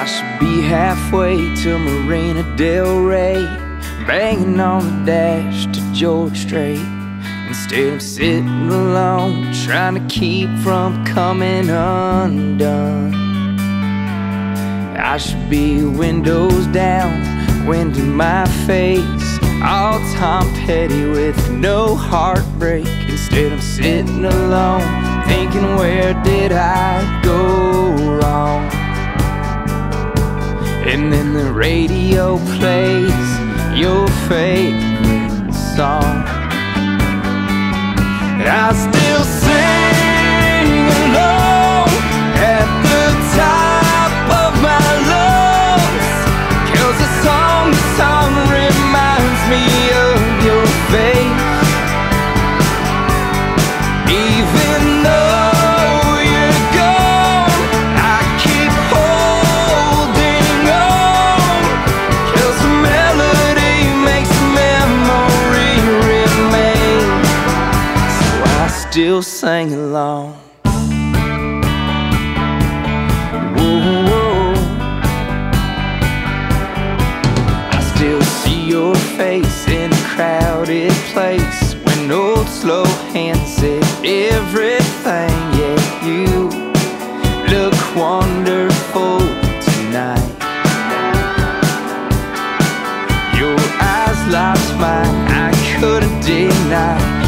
I should be halfway to Marina Del Rey, banging on the dash to George Strait. Instead, I'm sitting alone, trying to keep from coming undone. I should be windows down, wind in my face, all Tom Petty with no heartbreak. Instead, I'm sitting alone, thinking, where did I And then the radio plays your favorite song. And I still sing still sing along. Whoa, whoa. I still see your face in a crowded place when old slow hands said everything. Yeah, you look wonderful tonight. Your eyes lost mine, I couldn't deny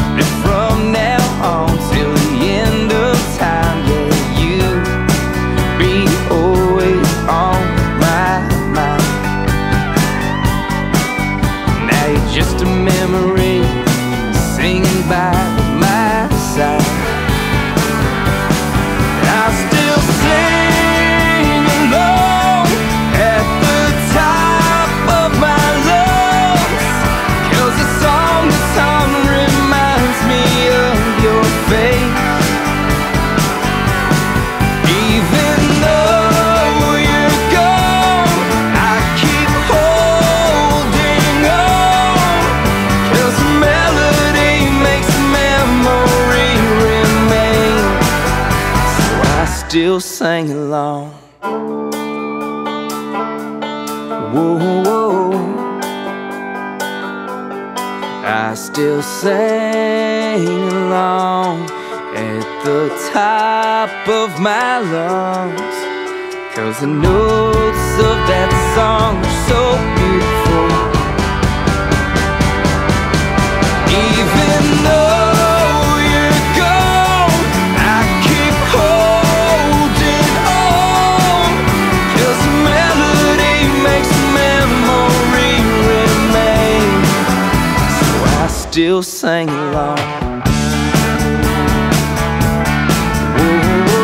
still sing along. Whoa, whoa. I still sing along at the top of my lungs. Cause the notes of that song are so still sing along. Whoa.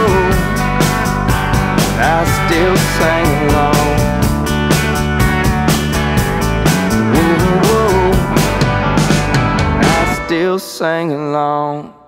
I still sing along. Whoa. I still sing along.